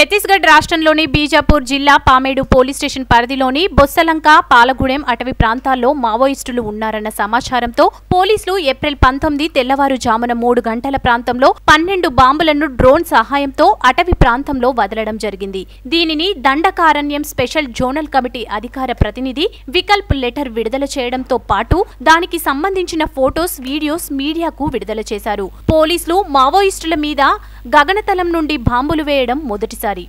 ఛత్తీస్గఢ్ రాష్ట్రంలోని బీజాపూర్ జిల్లా Pamedu police station పరిధిలోని బొస్సలంక పాలగూడెం అటవీ ప్రాంతాల్లో మావోయిస్టులు ఉన్నారన్న సమాచారంతో పోలీసులు ఏప్రిల్ పంతొమ్మిది తెల్లవారుజామున మూడు గంటల ప్రాంతంలో పన్నెండు బాంబులను డ్రోన్ సహాయంతో అటవీ ప్రాంతంలో వదలడం జరిగింది. దీనిని దండకారణ్యం స్పెషల్ జోనల్ కమిటీ అధికార ప్రతినిధి వికల్ప్ లెటర్ విడుదల చేయడంతో పాటు దానికి సంబంధించిన ఫోటోస్ వీడియోస్ మీడియాకు విడుదల చేశారు. పోలీసులు మావోయిస్టుల మీద గగనతలం నుండి బాంబులు వేయడం మొదటిసారి.